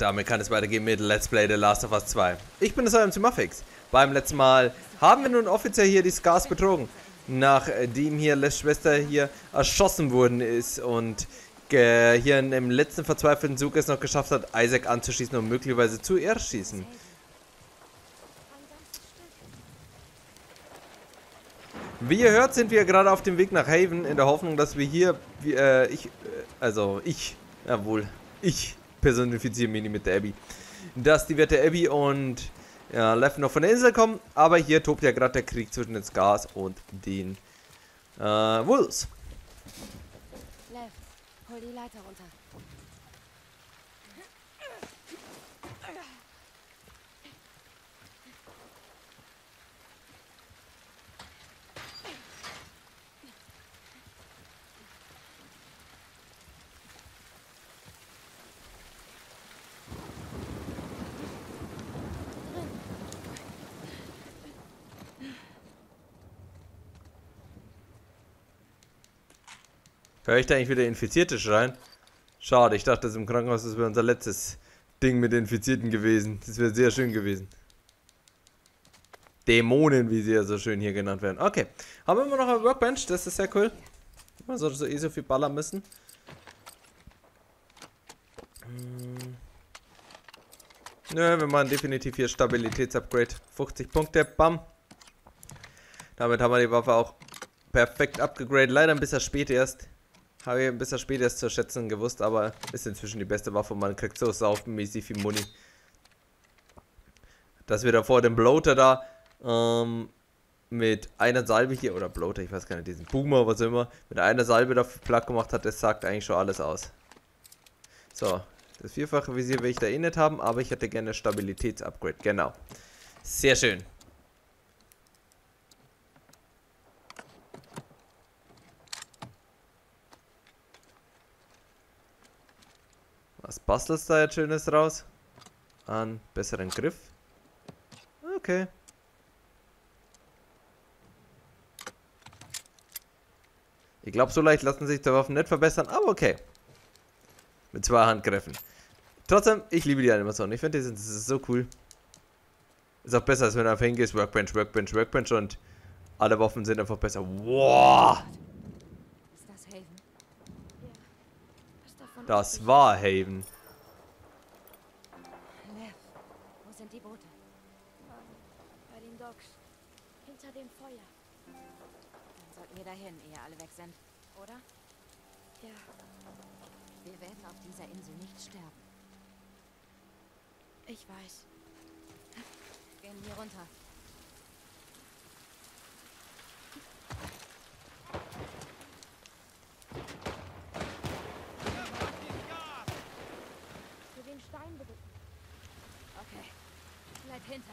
Damit kann es weitergehen mit Let's Play The Last of Us 2. Ich bin es euer Zimmerfix. Beim letzten Mal haben wir nun offiziell hier die Scars betrogen. Nachdem hier Les Schwester hier erschossen worden ist und äh, hier im letzten verzweifelten Zug es noch geschafft hat, Isaac anzuschießen und möglicherweise zu erschießen. Wie ihr hört, sind wir gerade auf dem Weg nach Haven in der Hoffnung, dass wir hier, äh, ich, äh, also ich, jawohl, ich personifiziere mich mit der Abby. Dass die Werte Abby und ja, Lev noch von der Insel kommen, aber hier tobt ja gerade der Krieg zwischen den Scars und den äh, Wolves. Lev, hol die Leiter runter. Höre ich da eigentlich wieder Infizierte schreien? Schade, ich dachte, das im Krankenhaus das wäre unser letztes Ding mit Infizierten gewesen. Das wäre sehr schön gewesen. Dämonen, wie sie ja so schön hier genannt werden. Okay, haben wir immer noch eine Workbench, das ist sehr cool. Man sollte so eh so viel ballern müssen. Hm. Nö, wir machen definitiv hier Stabilitätsupgrade. 50 Punkte, bam. Damit haben wir die Waffe auch perfekt abgegradet. Leider ein bisschen spät erst. Habe ich ein bisschen später zu schätzen gewusst, aber ist inzwischen die beste Waffe. Man kriegt so saufenmäßig viel Muni. Dass wir da vor dem Bloater da ähm, mit einer Salbe hier, oder Bloater, ich weiß gar nicht, diesen Boomer, was immer, mit einer Salbe dafür platt gemacht hat, das sagt eigentlich schon alles aus. So, das vierfache Visier will ich da eh nicht haben, aber ich hätte gerne Stabilitätsupgrade, genau. Sehr schön. Was bastelst da jetzt Schönes raus? An besseren Griff? Okay. Ich glaube, so leicht lassen sich die Waffen nicht verbessern, aber okay. Mit zwei Handgriffen. Trotzdem, ich liebe die Animation. Ich finde, die sind so cool. Ist auch besser, als wenn du einfach hingehst, Workbench, Workbench, Workbench und alle Waffen sind einfach besser. Wow! Ist das Haven? Ja. Was davon Das war Haven. Lev, wo sind die Boote? Bei den Docks. Hinter dem Feuer. Dann sollten wir dahin, ehe alle weg sind. Oder? Ja. Wir werden auf dieser Insel nicht sterben. Ich weiß. Gehen wir runter. Für den Stein bitte. Okay. Bleib hinter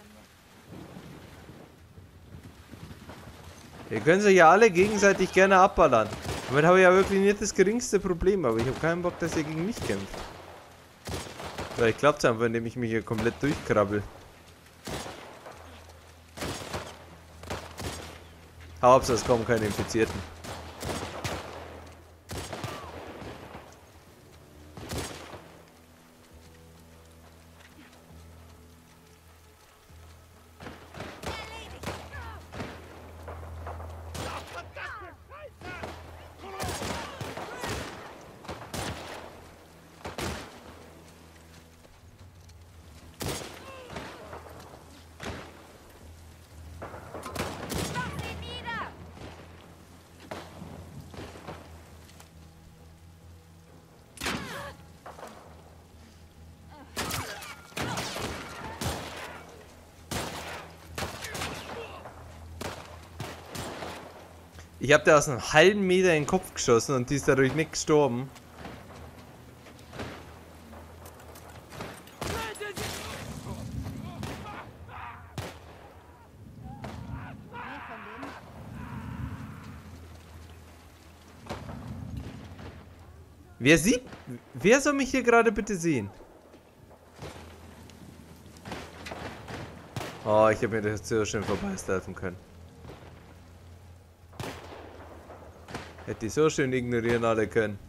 mir. Ihr könnt sich ja alle gegenseitig gerne abballern. Damit habe ich ja wirklich nicht das geringste Problem, aber ich habe keinen Bock, dass ihr gegen mich kämpft. Vielleicht klappt es einfach, indem ich mich hier komplett durchkrabbel. Hauptsache es kommen keine Infizierten. Ich habe der aus einem halben Meter in den Kopf geschossen und die ist dadurch nicht gestorben. Wer sieht? Wer soll mich hier gerade bitte sehen? Oh, ich habe mir das so schön vorbeistealthen können. Hätte ich so schön ignorieren alle können.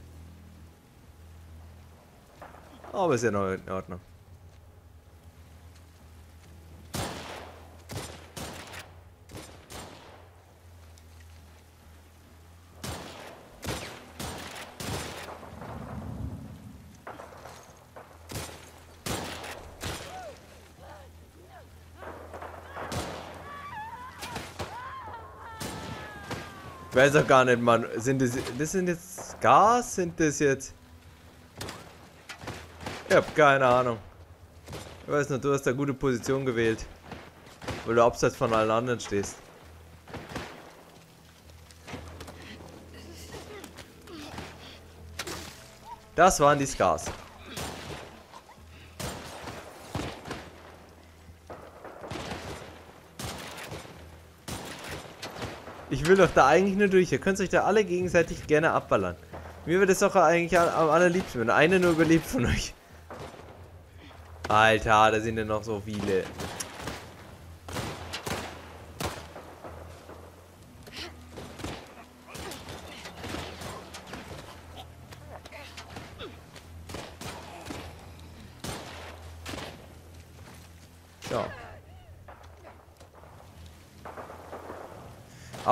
Aber ist ja noch in Ordnung. Weiß auch gar nicht, Mann. Sind das, das sind jetzt Gas? Sind das jetzt... Ich hab keine Ahnung. Ich weiß nur, du hast eine gute Position gewählt. Weil du abseits von allen anderen stehst. Das waren die Scars. Ich will doch da eigentlich nur durch. Ihr könnt euch da alle gegenseitig gerne abballern. Mir wird es doch eigentlich am allerliebsten, wenn einer nur überlebt von euch. Alter, da sind ja noch so viele.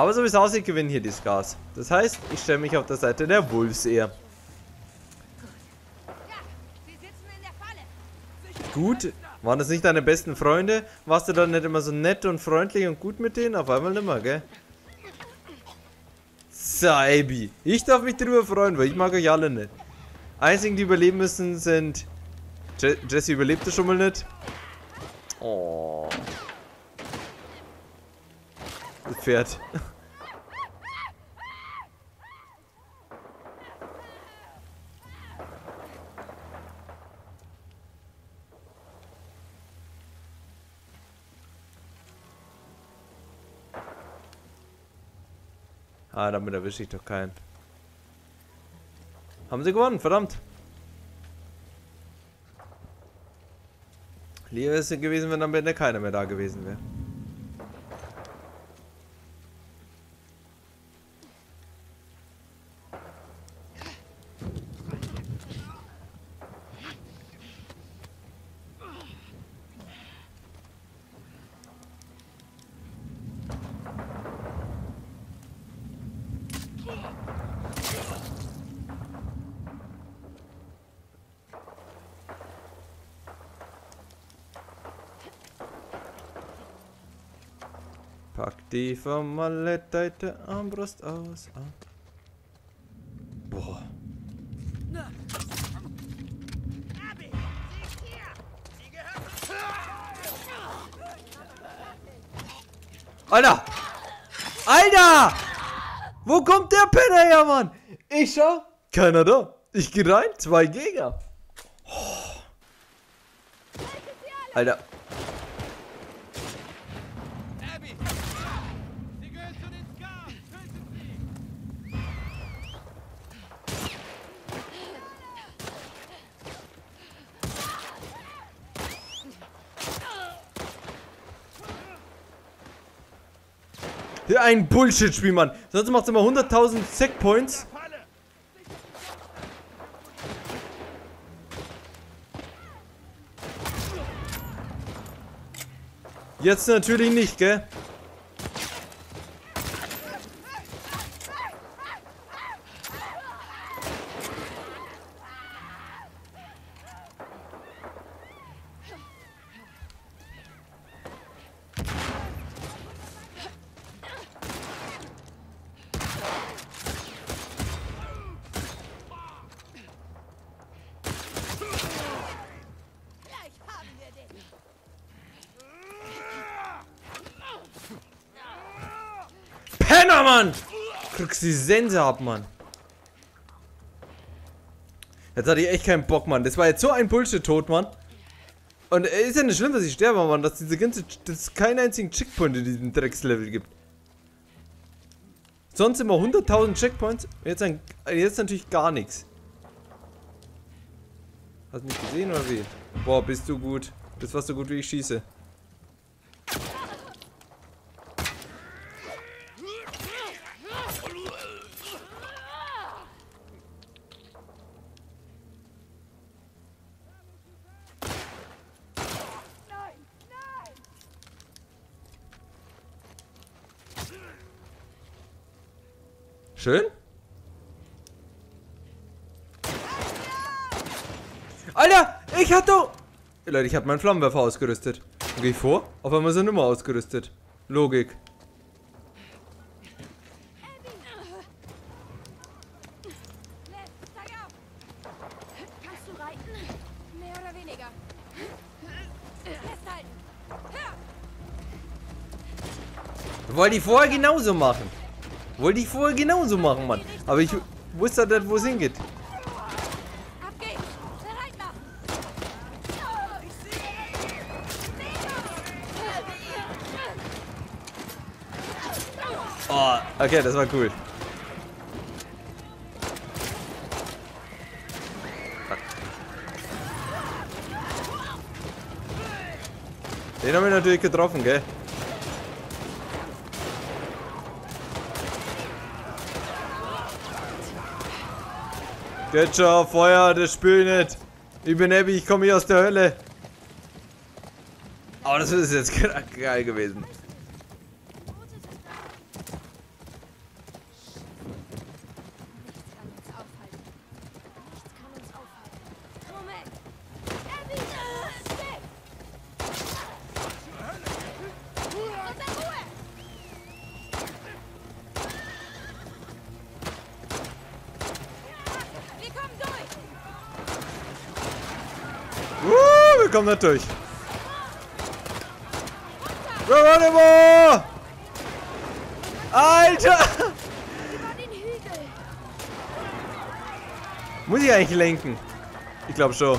Aber so wie es aussieht, gewinnen hier die Scars. Das heißt, ich stelle mich auf der Seite der Wolves eher. Gut, waren das nicht deine besten Freunde? Warst du dann nicht immer so nett und freundlich und gut mit denen? Auf einmal nicht mehr, gell? Saibi. Ich darf mich drüber freuen, weil ich mag euch alle nicht. Einzigen, die überleben müssen, sind... Je Jesse überlebte schon mal nicht. Oh. Das Pferd. Ah, damit erwische ich doch keinen. Haben sie gewonnen, verdammt. Lieber ist es gewesen, wenn am Ende keiner mehr da gewesen wäre. Pack die vermaledeite Armbrust aus. Ah. Boah. Alter! Alter! Wo kommt der Penner her, Mann? Ich schau, keiner da. Ich geh rein, zwei Gegner. Oh. Alter. Abby! Sie gehört zu den Scars! Tötet sie! Ja, ein Bullshit-Spiel, Mann. Sonst macht's immer 100.000 Sackpoints. Jetzt natürlich nicht, gell? Gleich haben wir den. Penner, Mann! Kriegst die Sense ab, Mann. Jetzt hatte ich echt keinen Bock, Mann. Das war jetzt so ein Bullshit-Tod, Mann. Und ist ja nicht schlimm, dass ich sterbe, Mann. Dass diese ganze, dass es keinen einzigen Checkpoint in diesem Dreckslevel gibt. Sonst immer 100.000 Checkpoints. Jetzt, ein, jetzt natürlich gar nichts. Hast du mich gesehen oder wie? Boah, bist du gut. Bist fast so gut wie ich schieße. Schön. Alter, ich hatte... Leute, ich habe meinen Flammenwerfer ausgerüstet. Gehe ich vor? Auf einmal sind immer ausgerüstet. Logik. Wollte ich vorher genauso machen. Wollte ich vorher genauso machen, Mann. Aber ich wusste nicht, wo es hingeht. Oh, okay, das war cool. Den haben wir natürlich getroffen, gell? Geht schon, Feuer, das Spiel nicht. Ich bin Abby, ich komme hier aus der Hölle. Aber das ist jetzt geil gewesen. Nichts kann uns aufhalten. Nichts kann uns aufhalten. Moment! Abby! Weg! Unter Ruhe! Wir kommen durch! Da durch. Geronimo! Alter! Muss ich eigentlich lenken? Ich glaube schon.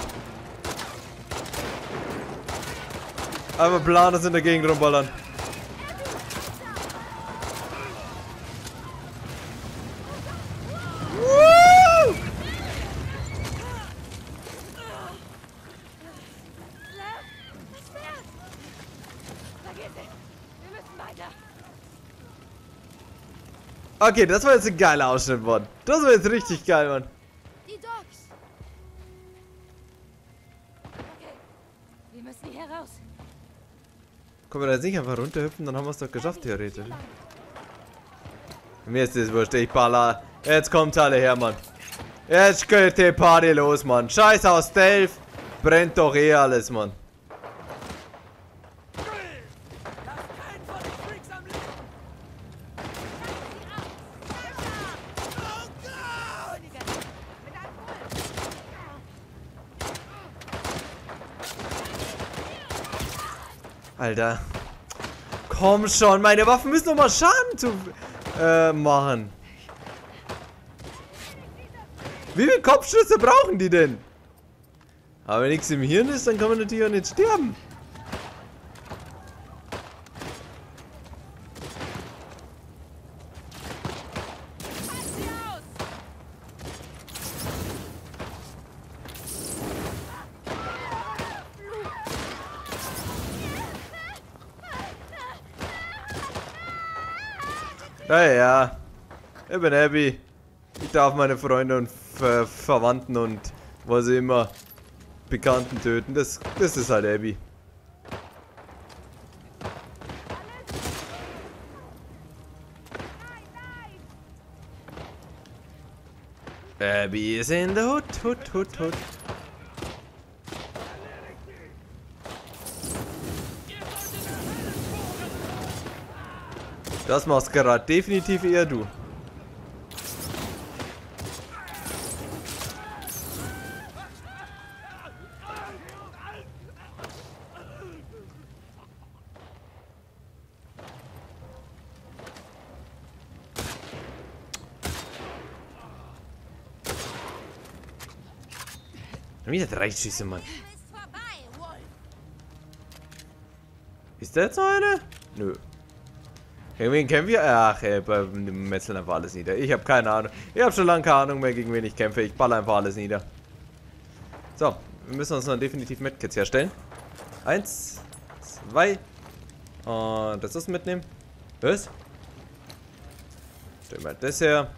Aber Planer sind dagegen rumballern. Woo! Leo, das Pferd! Vergiss es! Wir müssen weiter! Okay, das war jetzt ein geiler Ausschnitt, Mann. Das war jetzt richtig geil, Mann. Die Docks! Okay, wir müssen hier raus. Können wir da jetzt nicht einfach runterhüpfen, dann haben wir es doch geschafft, theoretisch. Mir ist das wurscht, ich baller. Jetzt kommt alle her, Mann. Jetzt geht die Party los, Mann. Scheiß aus Stealth. Brennt doch eh alles, Mann. Lass keinen von den Freaks am Leben! Oh Gott! Alter. Komm schon, meine Waffen müssen doch mal Schaden zu äh, machen. Wie viele Kopfschüsse brauchen die denn? Aber wenn nichts im Hirn ist, dann kann man natürlich auch nicht sterben. Naja, ich bin Abby. Ich darf meine Freunde und Ver Verwandten und was immer Bekannten töten. Das, das ist halt Abby. Abby is in the hood, hood, hood, hood. Das machst gerade definitiv eher du. Wieder drei Schüsse, Mann. Ist da jetzt noch eine? Nö. Gegen wen kämpfen wir? Ach, ey, beim Metzeln einfach alles nieder. Ich habe keine Ahnung. Ich habe schon lange keine Ahnung mehr, gegen wen ich kämpfe. Ich baller einfach alles nieder. So, wir müssen uns dann definitiv Medkits herstellen. Eins, zwei. Und das ist mitnehmen. Was? Stellen wir das her.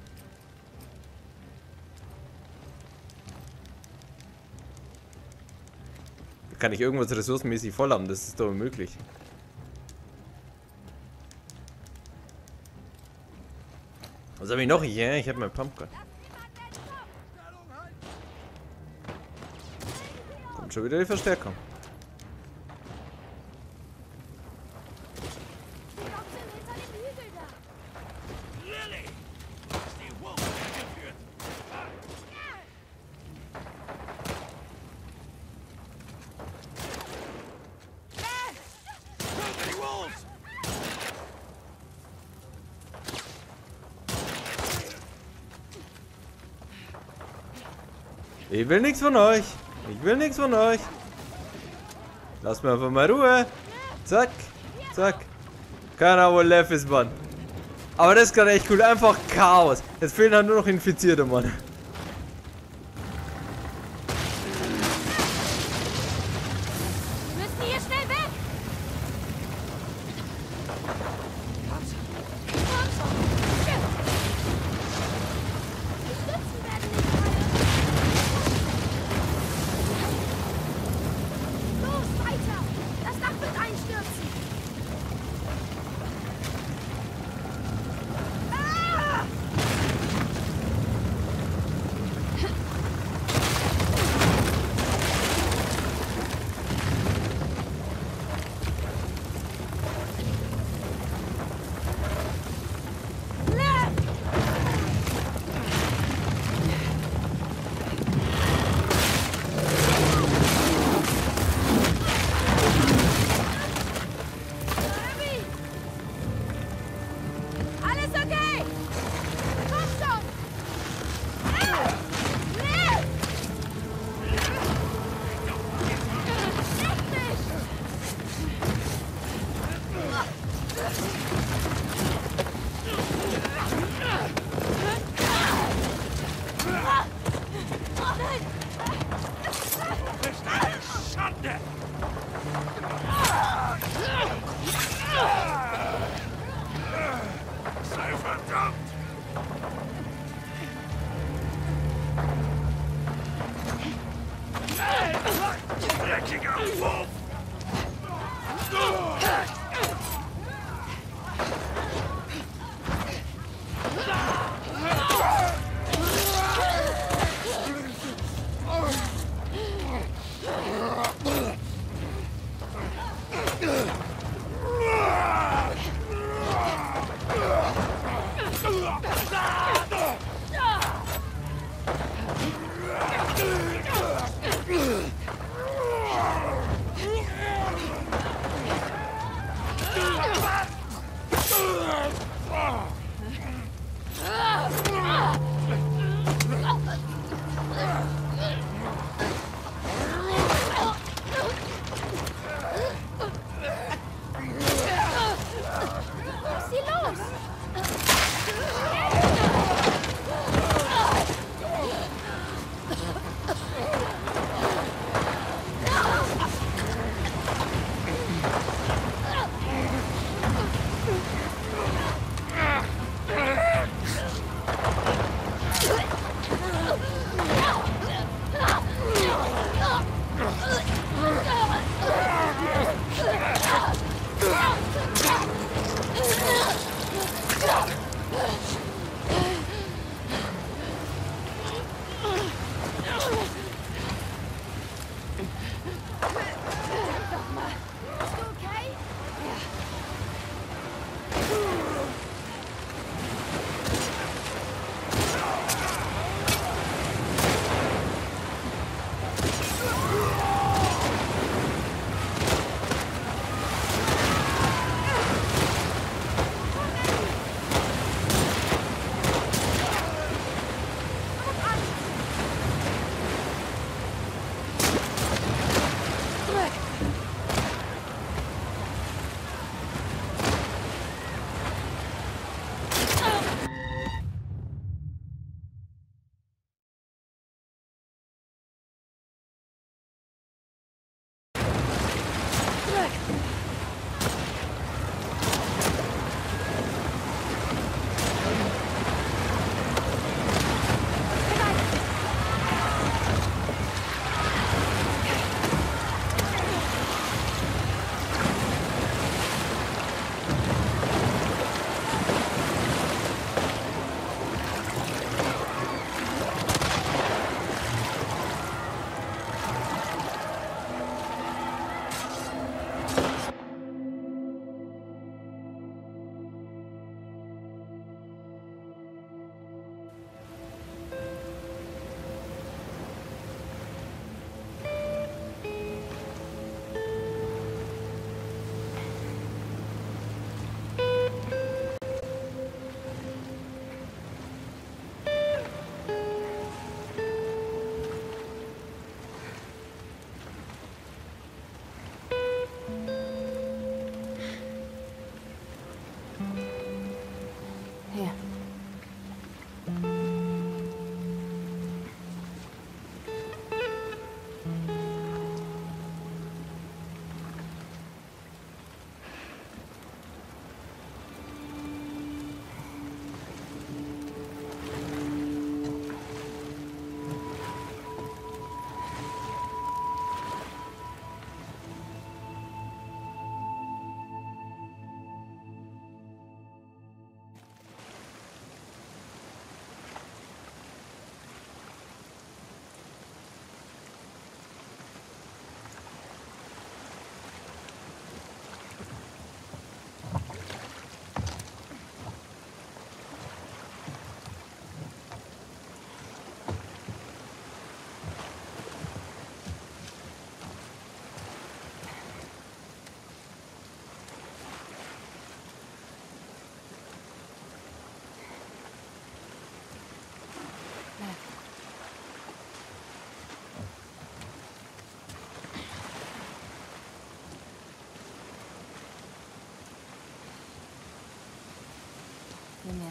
Kann ich irgendwas ressourcenmäßig voll haben? Das ist doch unmöglich. Was habe ich noch? Ja, ich habe mein Pumpgun. Kommt schon wieder die Verstärkung. Die Docks sind hinter dem Hügel da! Lilly! Hast die Wolf weggeführt? Ich will nichts von euch. Ich will nichts von euch. Lasst mir einfach mal Ruhe. Zack. Zack. Keiner wohl left ist, Mann. Aber das ist gerade echt cool. Einfach Chaos. Jetzt fehlen halt nur noch Infizierte, Mann.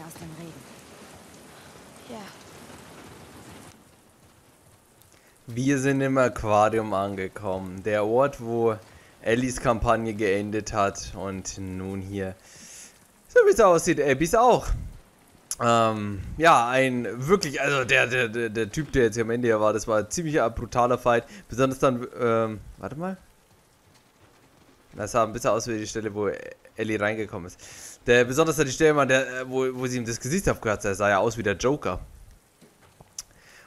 Aus dem Regen. Ja, Wir sind im Aquarium angekommen. Der Ort, wo Ellies Kampagne geendet hat. Und nun hier, so wie es aussieht, Abbys auch. Ähm, ja, ein wirklich, also der, der, der, der Typ, der jetzt hier am Ende hier war, das war ein ziemlich brutaler Fight. Besonders dann, ähm, warte mal. Das sah ein bisschen aus wie die Stelle, wo Ellie reingekommen ist. Der, besonders die Stelle, der, wo, wo sie ihm das Gesicht aufgehört hat, sah ja aus wie der Joker.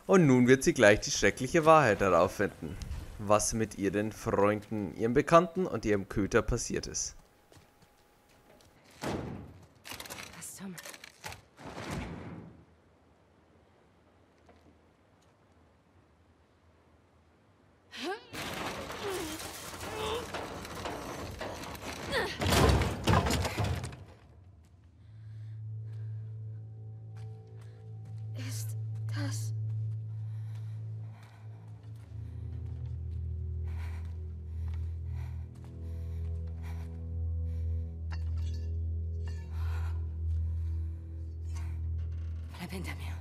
Und nun wird sie gleich die schreckliche Wahrheit darauf finden, was mit ihren Freunden, ihrem Bekannten und ihrem Köter passiert ist. was zum... Bleib hinter mir.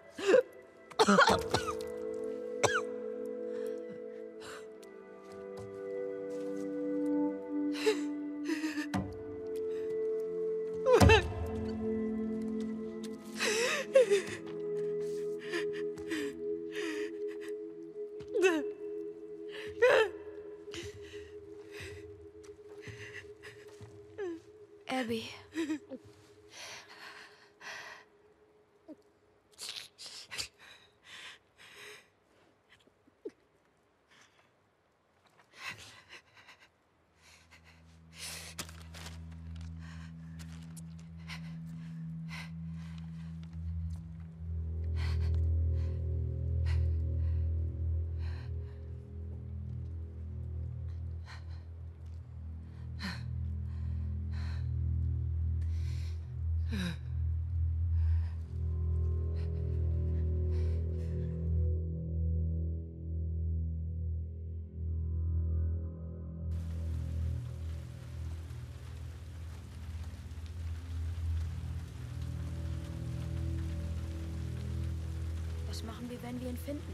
Was machen wir, wenn wir ihn finden?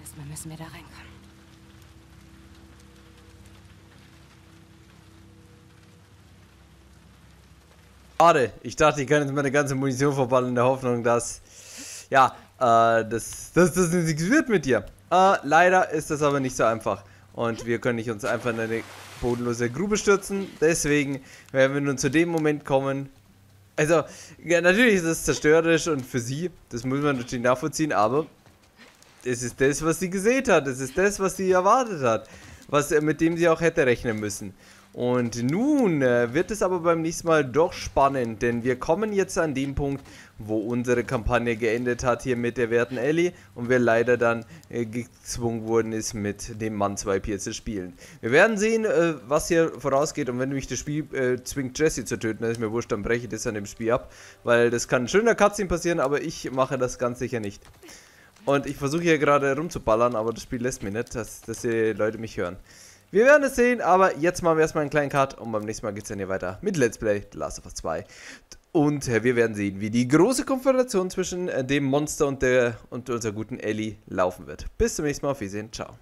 Erstmal müssen wir da reinkommen. Schade, ich dachte, ich kann jetzt meine ganze Munition verbannen in der Hoffnung, dass, ja, äh, dass das, das nichts wird mit dir. Äh, leider ist das aber nicht so einfach. Und wir können nicht uns einfach in eine bodenlose Grube stürzen. Deswegen werden wir nun zu dem Moment kommen. Also, ja, natürlich ist es zerstörerisch und für sie, das muss man natürlich nachvollziehen, aber es ist das, was sie gesehen hat. Es ist das, was sie erwartet hat. Was, mit dem sie auch hätte rechnen müssen. Und nun äh, wird es aber beim nächsten Mal doch spannend, denn wir kommen jetzt an den Punkt, wo unsere Kampagne geendet hat hier mit der werten Ellie und wir leider dann äh, gezwungen wurden ist mit dem Mann 2 Pier zu spielen. Wir werden sehen, äh, was hier vorausgeht und wenn mich das Spiel äh, zwingt Jesse zu töten, dann ist mir wurscht, dann breche ich das an dem Spiel ab, weil das kann ein schöner Cutscene passieren, aber ich mache das ganz sicher nicht. Und ich versuche hier gerade rumzuballern, aber das Spiel lässt mir nicht, dass, dass die Leute mich hören. Wir werden es sehen, aber jetzt machen wir erstmal einen kleinen Cut und beim nächsten Mal geht es dann hier weiter mit Let's Play The Last of Us 2. Und äh, wir werden sehen, wie die große Konfrontation zwischen äh, dem Monster und, der, und unserer guten Ellie laufen wird. Bis zum nächsten Mal, auf Wiedersehen, ciao.